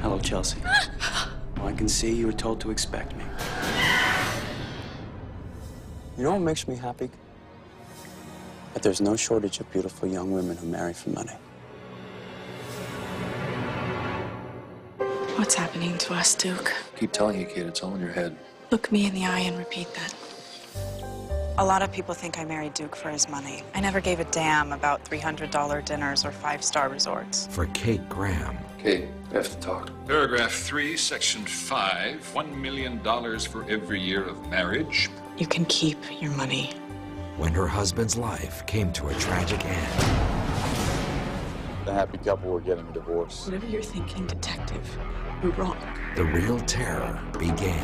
Hello, Chelsea. Well, I can see you were told to expect me. You know what makes me happy? That there's no shortage of beautiful young women who marry for money. What's happening to us, Duke? Keep telling you, kid, it's all in your head. Look me in the eye and repeat that. A lot of people think I married Duke for his money. I never gave a damn about $300 dinners or five-star resorts. For Kate Graham, Kate, we have to talk. Paragraph 3, Section 5. $1 million for every year of marriage. You can keep your money. when her husband's life came to a tragic end, The happy couple were getting a divorce. Whatever you're thinking, detective, you're wrong. the real terror began.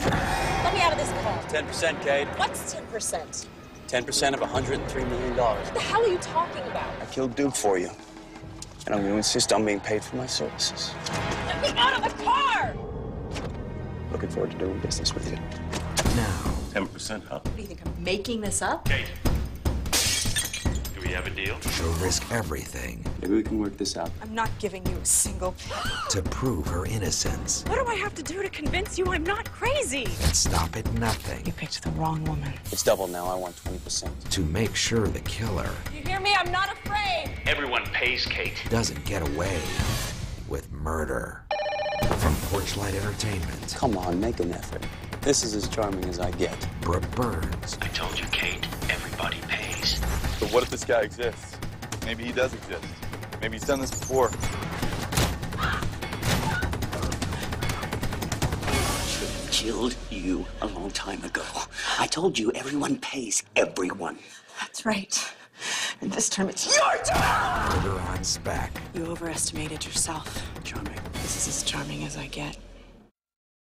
Let me out of this car. 10%, Kate. What's 10%? 10% of $103 million. What the hell are you talking about? I killed Duke for you. And I'm going to insist on being paid for my services. Let me out of the car! Looking forward to doing business with you. Now, 10%, huh? What do you think, I'm making this up? Kate. Do we have a deal? she'll risk everything Maybe we can work this out. I'm not giving you a single penny. to prove her innocence What do I have to do to convince you I'm not crazy? and stop at nothing You picked the wrong woman. It's double now. I want 20%. to make sure the killer You hear me? I'm not afraid. Everyone pays Kate. doesn't get away with murder. From Porchlight Entertainment, Come on, make an effort. This is as charming as I get. Brooke Burns, I told you, Kate, everybody pays. But what if this guy exists? Maybe he does exist. Maybe he's done this before. Should have killed you a long time ago. I told you everyone pays everyone. That's right. And this time it's your turn! Murder on Spec. You overestimated yourself. Charming. This is as charming as I get.